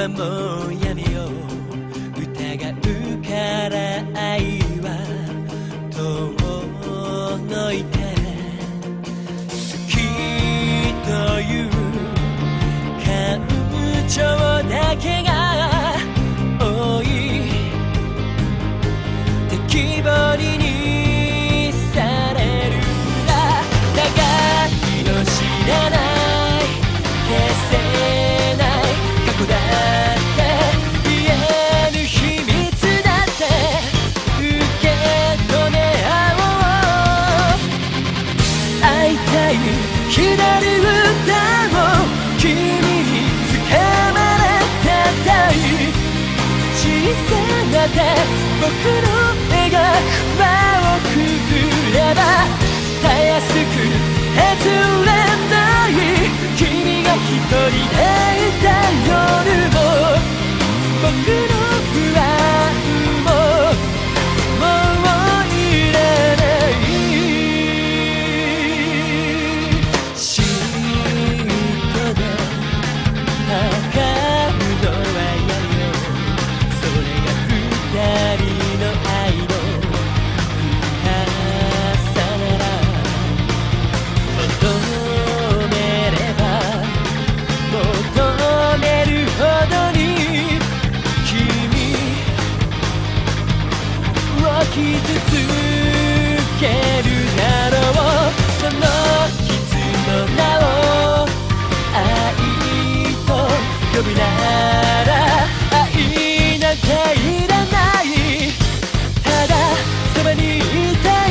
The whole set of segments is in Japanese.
はもうやめよう。疑うから愛は遠のいて。好きという感情だけが会いたい日なる歌を君につかまれてたい。小さな手僕の描く輪をくぐれば傷つけるだろうその傷の名を愛と呼ぶなら愛なんていらないただそばにいたい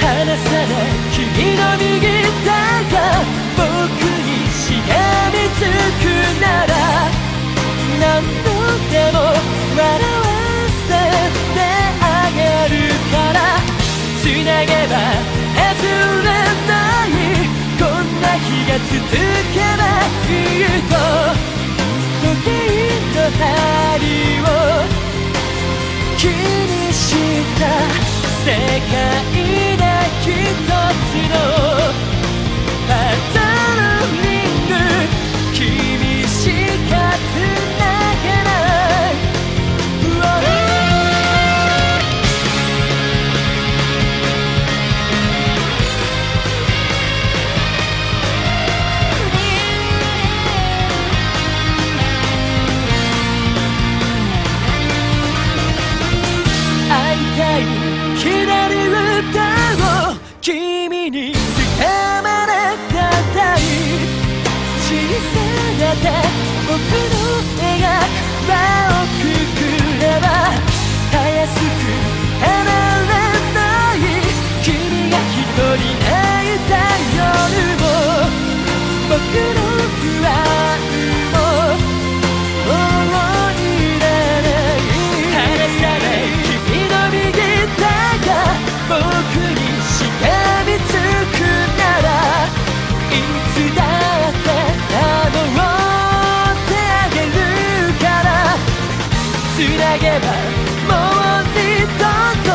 離さない君の握ったが僕にしがみつくなら何度でもれないこんな日が続けばいいと時計の針を気にした世界たい左歌を君に掴まれたたい小さな手僕の描く輪をげばもう二度と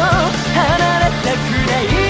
離れたくない